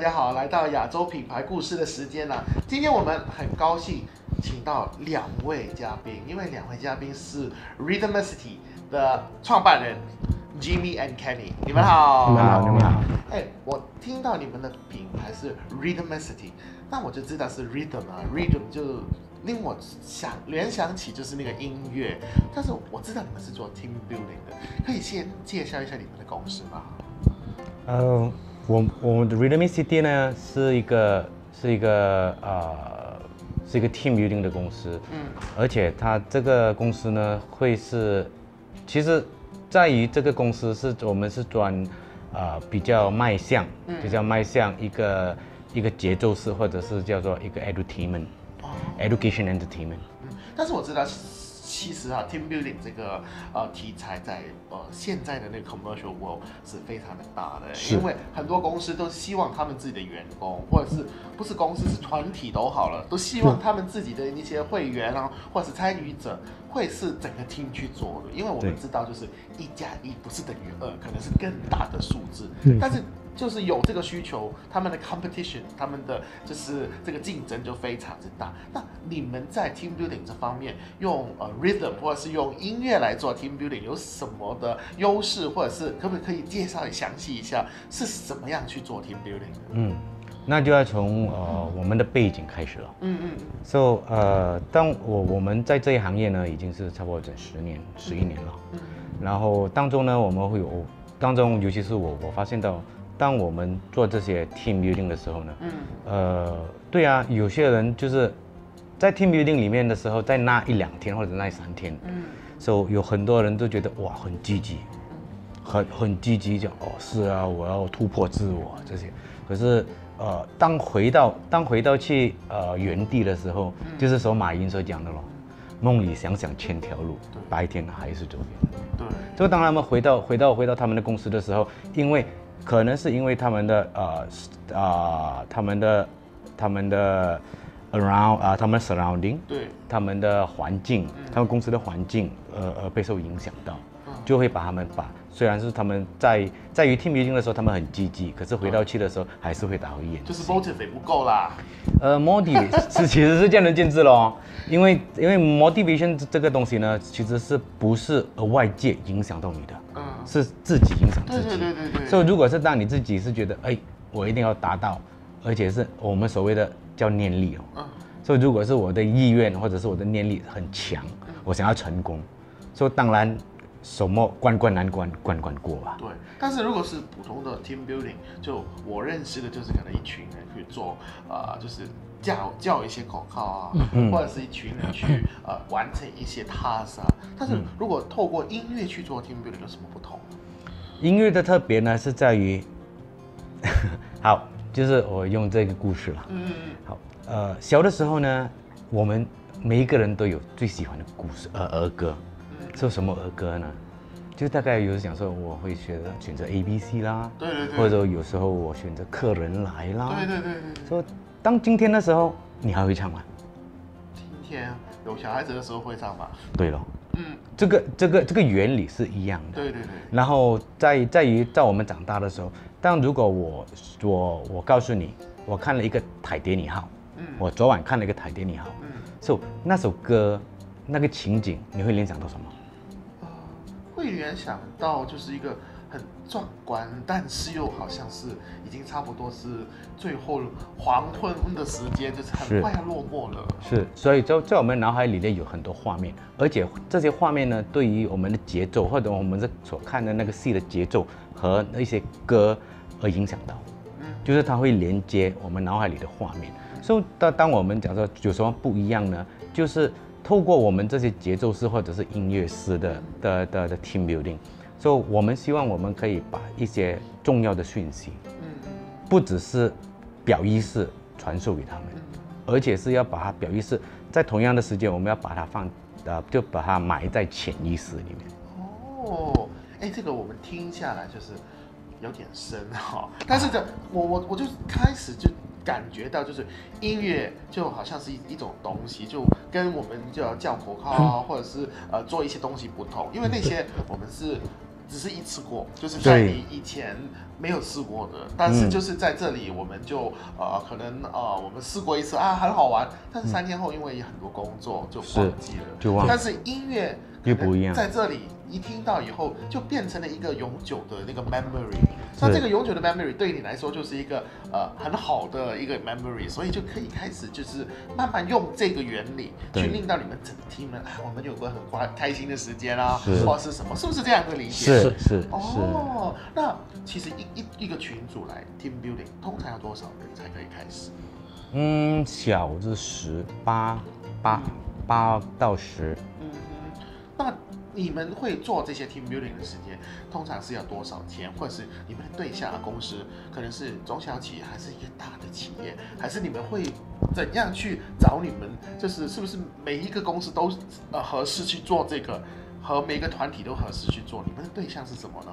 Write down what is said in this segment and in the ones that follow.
家好，来到亚洲品牌故事的时间了。今天我们很高兴请到两位嘉宾，因为两位嘉宾是 Rhythmicity 的创办人 Jimmy and Kenny。你们好，你们好，你们好。哎，我听到你们的品牌是 Rhythmicity，那我就知道是 Rhythm 啊，Rhythm 就令我想联想起就是那个音乐。但是我知道你们是做 team building 的，可以先介绍一下你们的公司吗？呃，我我们的 Rhythmicity 呢是一个是一个呃是一个 team building 的公司，嗯，而且它这个公司呢会是，其实在于这个公司是我们是专呃比较迈向，比较迈向一个一个节奏式或者是叫做一个 entertainment，education entertainment。嗯，但是我知道。其实啊，team building 这个呃题材在呃现在的那个 commercial world 是非常的大的，因为很多公司都希望他们自己的员工，或者是不是公司是团体都好了，都希望他们自己的一些会员啊，或者是参与者会是整个 team 去做的，因为我们知道就是一加一不是等于二，可能是更大的数字，但是。就是有这个需求，他们的 competition，他们的就是这个竞争就非常之大。那你们在 team building 这方面用呃 rhythm 或者是用音乐来做 team building 有什么的优势，或者是可不可以介绍详细一下是怎么样去做 team building？嗯，那就要从呃我们的背景开始了。嗯嗯。So 呃，当我我们在这一行业呢，已经是差不多整十年、十一年了。嗯。然后当中呢，我们会有当中，尤其是我我发现到。当我们做这些 team building 的时候呢，嗯，呃，对啊，有些人就是在 team building 里面的时候，在那一两天或者那三天，嗯，所以有很多人都觉得哇很积极，很很积极讲哦是啊，我要突破自我这些。可是呃，当回到当回到去呃原地的时候，就是说马云所讲的咯，梦里想想千条路，白天还是走远。对，就当他们回到回到回到他们的公司的时候，因为可能是因为他们的呃啊，他们的他们的 around 啊，他们 surrounding，对，他们的环境，他们公司的环境，呃呃，备受影响到，就会把他们把，虽然是他们在在于 team meeting 的时候他们很积极，可是回到去的时候还是会打回眼。就是 motivate 不够啦。呃，motivate 是 其实是见仁见智咯，因为因为 motivation 这个东西呢，其实是不是呃外界影响到你的。是自己影响自己，对对对对所以如果是当你自己是觉得，哎，我一定要达到，而且是我们所谓的叫念力哦。嗯。所以如果是我的意愿或者是我的念力很强，我想要成功，所以当然什么关关难关关关过吧。对。但是如果是普通的 team building，就我认识的就是可能一群人去做，呃，就是叫叫一些口号啊，或者是一群人去呃完成一些 task 啊。但是如果透过音乐去做 team building 有什么不同？音乐的特别呢是在于，好，就是我用这个故事了。嗯。好，呃，小的时候呢，我们每一个人都有最喜欢的故事，呃，儿歌。嗯。说什么儿歌呢？就大概有时讲说，我会选择选择 A B C 啦。对对对。或者说有时候我选择客人来啦。对对对对。说当今天的时候，你还会唱吗？今天有小孩子的时候会唱吧。对了。嗯，这个这个这个原理是一样的。对对对。然后在在于在我们长大的时候，但如果我我我告诉你，我看了一个《泰迪你好》，嗯，我昨晚看了一个《泰迪你好》，嗯，所以那首歌那个情景，你会联想到什么？会联想到就是一个。很壮观，但是又好像是已经差不多是最后黄昏的时间，就是很快要落寞了。是，所以在在我们脑海里面有很多画面，而且这些画面呢，对于我们的节奏或者我们这所看的那个戏的节奏和那些歌而影响到。嗯，就是它会连接我们脑海里的画面。所以当当我们讲说有什么不一样呢？就是透过我们这些节奏师或者是音乐师的的的的 team building。所以，我们希望我们可以把一些重要的讯息，嗯，不只是表意识传授给他们，而且是要把它表意识在同样的时间，我们要把它放，呃，就把它埋在潜意识里面。哦，哎，这个我们听下来就是有点深哈，但是这我我我就开始就感觉到，就是音乐就好像是一一种东西，就跟我们就要叫口号啊，或者是呃做一些东西不同，因为那些我们是。只是一次过，就是在你以前没有试过的，但是就是在这里，我们就呃可能呃我们试过一次啊，很好玩，但是三天后因为很多工作就忘记了，就忘。但是音乐又不一样，在这里。一听到以后，就变成了一个永久的那个 memory。那这个永久的 memory 对你来说就是一个呃很好的一个 memory，所以就可以开始就是慢慢用这个原理去令到你们整 team 们，啊，我们有个很快开心的时间啊，或者是什么，是不是这样的理解？是是哦，那其实一一一个群组来 team building，通常要多少人才可以开始？嗯，小是十八八八到十。你们会做这些 team building 的时间，通常是要多少钱？或者是你们的对象啊，公司可能是中小企业，还是一个大的企业？还是你们会怎样去找你们？就是是不是每一个公司都呃合适去做这个，和每个团体都合适去做？你们的对象是什么呢？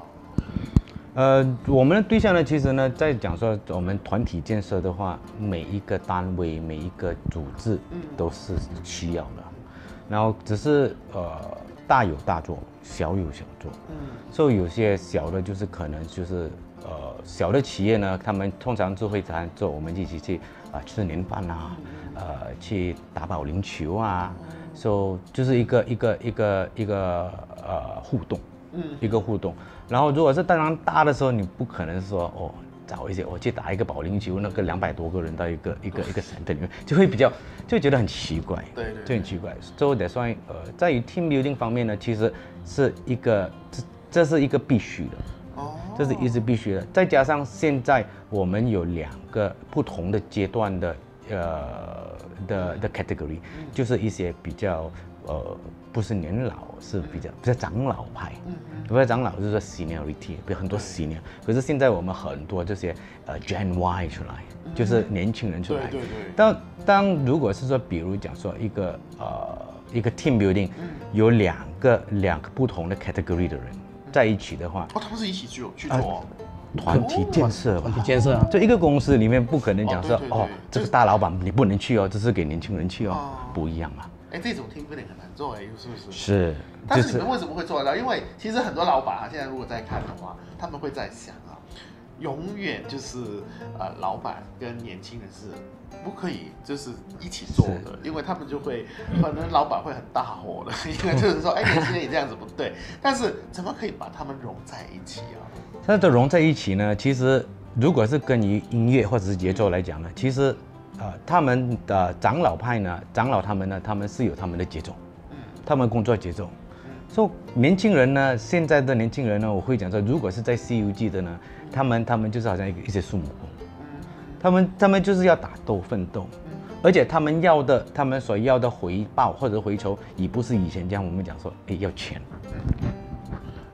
呃，我们的对象呢，其实呢，在讲说我们团体建设的话，每一个单位、每一个组织都是需要的，然后只是呃。大有大做，小有小做。嗯，所以有些小的，就是可能就是呃小的企业呢，他们通常就会谈做我们一起去啊吃年饭啊，呃去打保龄球啊，所以就是一个一个一个一个呃互动，嗯，一个互动。然后如果是当然大的时候，你不可能说哦。找一些，我去打一个保龄球，那个两百多个人到一个一个一个省队里面，就会比较就觉得很奇怪，对对，就很奇怪。所以得算呃，在于 team building 方面呢，其实是一个这这是一个必须的，哦，这是一直必须的。再加上现在我们有两个不同的阶段的呃的的 category，就是一些比较呃。不是年老，是比较比较长老派。嗯嗯，比较长老就是说 seniority，比如很多 senior。可是现在我们很多这些呃 Gen Y 出来，就是年轻人出来。对对对。当当如果是说，比如讲说一个呃一个 team building，有两个两个不同的 category 的人在一起的话，哦，他们是一起去去做团体建设吧？团体建设啊，就一个公司里面不可能讲说哦，这个大老板你不能去哦，这是给年轻人去哦，不一样啊。哎，这种 team building 很难做哎，是不是？是。但是你们为什么会做得到？因为其实很多老板啊，现在如果在看的话，他们会在想啊，永远就是呃，老板跟年轻人是不可以就是一起做的，因为他们就会可能老板会很大火的，因为就是说，哎，年轻人你这样子不对。但是怎么可以把他们融在一起啊？那这融在一起呢？其实如果是跟于音乐或者是节奏来讲呢，其实。呃，他们的长老派呢，长老他们呢，他们是有他们的节奏，嗯，他们工作节奏，嗯，说年轻人呢，现在的年轻人呢，我会讲说，如果是在《西游记》的呢，他们他们就是好像一个一些孙悟空，嗯，他们他们就是要打斗奋斗，而且他们要的，他们所要的回报或者回酬，已不是以前这样我们讲说，哎，要钱。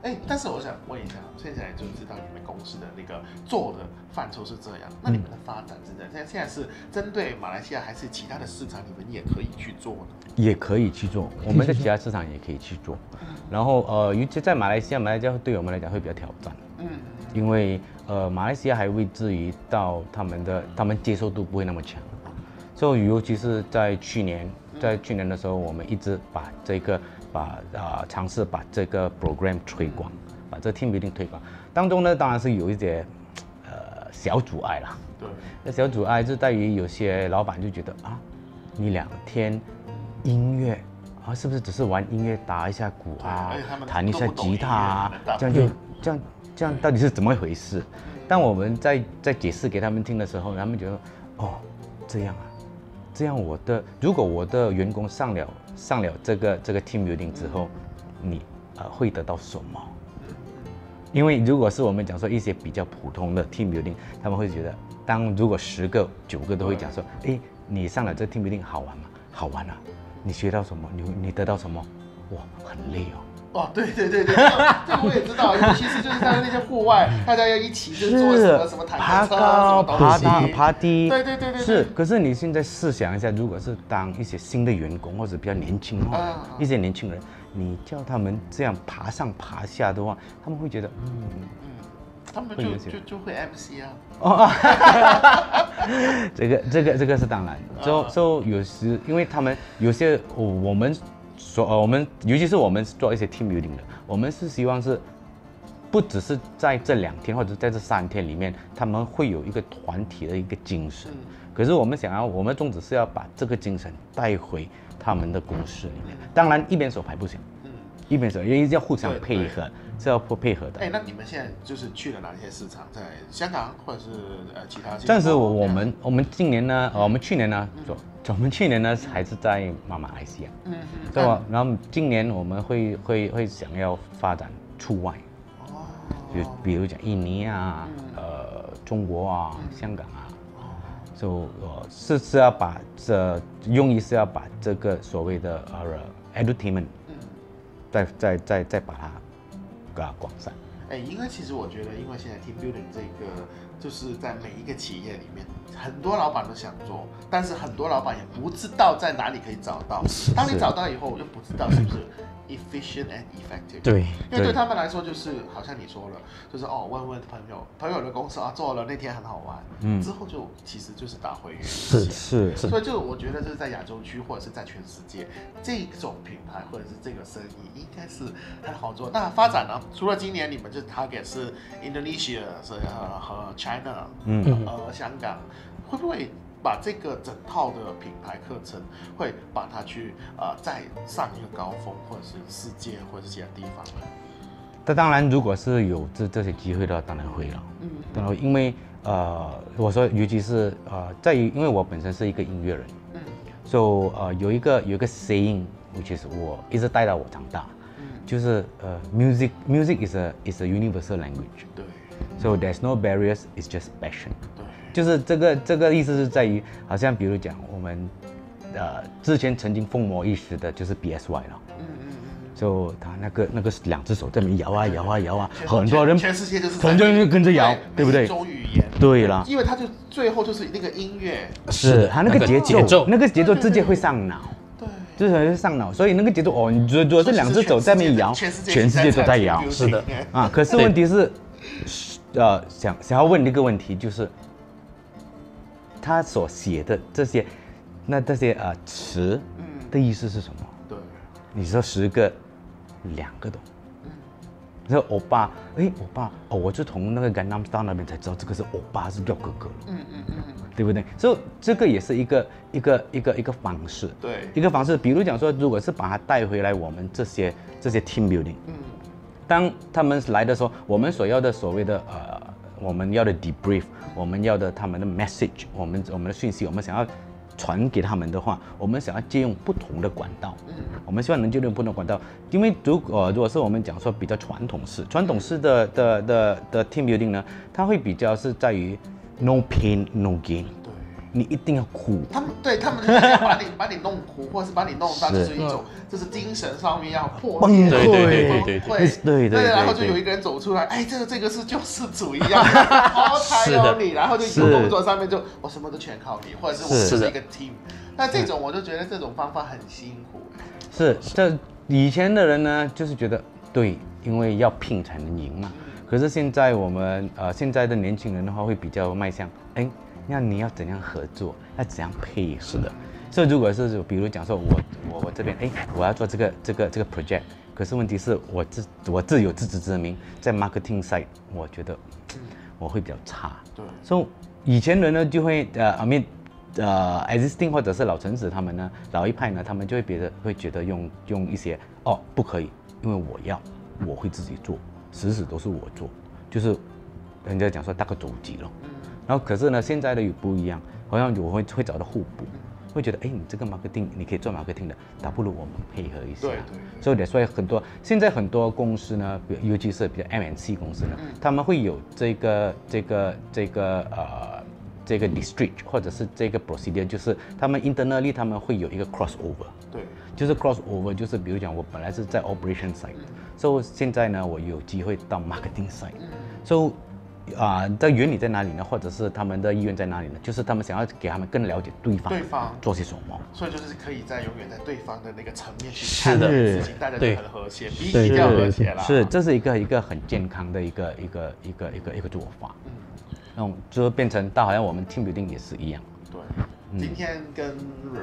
哎，但是我想问一下，现在就知道你们公司的那个做的范畴是这样，那你们的发展是怎样？现在现在是针对马来西亚还是其他的市场？你们也可以去做呢？也可以去做，我们在其他市场也可以去做。然后呃，尤其在马来西亚，马来西亚对我们来讲会比较挑战。嗯，因为呃，马来西亚还未至于到他们的他们接受度不会那么强，所以尤其是在去年，在去年的时候，我们一直把这个。把啊尝试把这个 program 推广，把这 team building 推广当中呢，当然是有一些呃小阻碍啦。对，那小阻碍就在于有些老板就觉得啊，你两天音乐啊，是不是只是玩音乐，打一下鼓啊，弹一下吉他啊，这样就这样这样到底是怎么一回事？当我们在在解释给他们听的时候，他们觉得哦这样啊，这样我的如果我的员工上了。上了这个这个 team building 之后，你呃会得到什么？因为如果是我们讲说一些比较普通的 team building，他们会觉得，当如果十个九个都会讲说，哎，你上了这 team building 好玩吗？好玩啊！你学到什么？你你得到什么？哇，很累哦。哦，对对对对，这个我也知道，尤其是就是在那些户外，大家要一起就做什么什么爬高、爬低、爬低，对对对对，是。可是你现在试想一下，如果是当一些新的员工或者比较年轻化一些年轻人，你叫他们这样爬上爬下的话，他们会觉得，嗯嗯，他们就就就会 MC 啊。哦，这个这个这个是当然，就就有时因为他们有些我们。说呃，我们尤其是我们做一些 team building 的，我们是希望是不只是在这两天或者在这三天里面，他们会有一个团体的一个精神。可是我们想要，我们宗旨是要把这个精神带回他们的公司里面。当然，一边手牌不行，嗯，一边手因为要互相配合，是要不配合的。哎，那你们现在就是去了哪些市场？在香港或者是呃其他？暂时我我们我们今年呢，呃我们去年呢，我们去年呢还是在马马来西亚，嗯嗯，对吧？然后今年我们会会会想要发展出外。哦就比如讲印尼啊，呃，中国啊，香港啊，就呃是是要把这用意是要把这个所谓的呃 entertainment，再再再再把它啊广散。哎，应该其实我觉得，因为现在 team building 这个就是在每一个企业里面，很多老板都想做，但是很多老板也不知道在哪里可以找到。当你找到以后，又不知道是不是。efficient and effective。对，因为对他们来说，就是好像你说了，就是哦，问问朋友，朋友的公司啊，做了那天很好玩，嗯，之后就其实就是打回原形。是是是。所以就我觉得，就是在亚洲区或者是在全世界，这种品牌或者是这个生意，应该是很好做。那发展呢？除了今年你们就 target 是 Indonesia 是和 China，嗯，呃，香港，会不会？把这个整套的品牌课程，会把它去呃再上一个高峰，或者是世界，或者是其他地方。那当然，如果是有这这些机会的话，当然会了。嗯。然后，因为呃，我说，尤其是呃，在于，因为我本身是一个音乐人。嗯。所以呃，有一个有一个 saying，which is 我一直带到我长大。嗯。就是呃，music music is a is a universal language。对。So there's no barriers, it's just passion. 就是这个这个意思是在于，好像比如讲我们，呃，之前曾经风魔一时的就是 B S Y 了，嗯嗯嗯，就他那个那个两只手在那摇啊摇啊摇啊，很多人全世界就是很多人就跟着摇，对不对？种语言，对了，因为他就最后就是那个音乐，是他那个节奏，那个节奏。直接会上脑，对，就是会上脑，所以那个节奏哦，你觉得这两只手在那边摇，全世界全世界都在摇，是的，啊，可是问题是，呃，想想要问一个问题就是。他所写的这些，那这些呃词，嗯，的意思是什么？对，你说十个，两个懂。嗯，你说欧巴，哎，欧巴，哦，我就从那个 Gangnam Style 那边才知道这个是欧巴，是叫哥哥了。嗯嗯嗯，对不对？所以这个也是一个一个一个一个方式。对，一个方式，比如讲说，如果是把它带回来，我们这些这些 team building，嗯，当他们来的时候，我们所要的所谓的呃。我们要的 debrief，我们要的他们的 message，我们我们的讯息，我们想要传给他们的话，我们想要借用不同的管道。嗯，我们希望能借用不同管道，因为如果如果是我们讲说比较传统式，传统式的的的的 team building 呢，它会比较是在于 no pain no gain。你一定要哭，他们对他们就是把你把你弄哭，或者是把你弄到就是一种，就是精神上面要破裂，对对对对对对对，然后就有一个人走出来，哎，这个这个是救世主一样，好才有你，然后就一个工作上面就我什么都全靠你，或者是我是一个 team，那这种我就觉得这种方法很辛苦。是，这以前的人呢，就是觉得对，因为要拼才能赢嘛。可是现在我们呃现在的年轻人的话会比较迈向，哎。那你要怎样合作？要怎样配合的？所以如果是比如讲说，我我我这边哎，我要做这个这个这个 project，可是问题是我自我自有自知之明，在 marketing side，我觉得我会比较差。对。所以以前人呢就会呃，I mean，呃，existing 或者是老臣子他们呢，老一派呢，他们就会觉得会觉得用用一些哦不可以，因为我要我会自己做，死死都是我做，就是人家讲说大个走急了。然后可是呢，现在的又不一样，好像我会会找到互补，会觉得哎，你这个 marketing 你可以做 marketing 的，倒不如我们配合一下。对对。所以所以很多现在很多公司呢，尤其是比较 MNC 公司呢，他们会有这个这个这个呃这个 district 或者是这个 procedure，就是他们 internally 他们会有一个 crossover。对。就是 crossover，就是比如讲我本来是在 operation side，所以现在呢我有机会到 marketing side，所以。啊，的原理在哪里呢？或者是他们的意愿在哪里呢？就是他们想要给他们更了解对方，对方做些什么。所以就是可以在永远在对方的那个层面去看事情，大家就很和谐，比比较和谐了。是，这是一个一个很健康的一个一个一个一个一个做法。嗯，那种就变成到好像我们 team building 也是一样。对。今天跟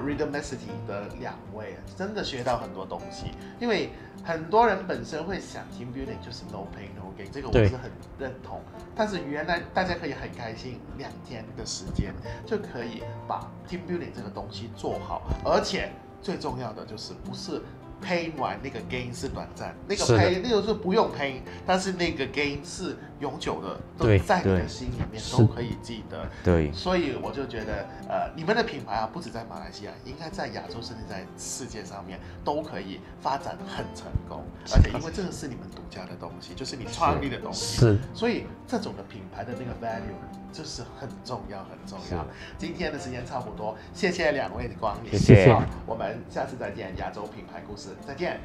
Rhythm City 的两位真的学到很多东西，因为很多人本身会想 team building 就是 no pay no gain，这个我是很认同。但是原来大家可以很开心，两天的时间就可以把 team building 这个东西做好，而且最重要的就是不是。Pain 完那个 gain 是短暂，那个 pain 那个是不用 pain，但是那个 gain 是永久的，都在你的心里面都可以记得。对，所以我就觉得，呃，你们的品牌啊，不止在马来西亚，应该在亚洲甚至在世界上面都可以发展很成功。而且因为这个是你们独家的东西，就是你创立的东西，是，所以这种的品牌的那个 value。就是很重要，很重要。今天的时间差不多，谢谢两位的光临，谢谢。我们下次再见，亚洲品牌故事，再见。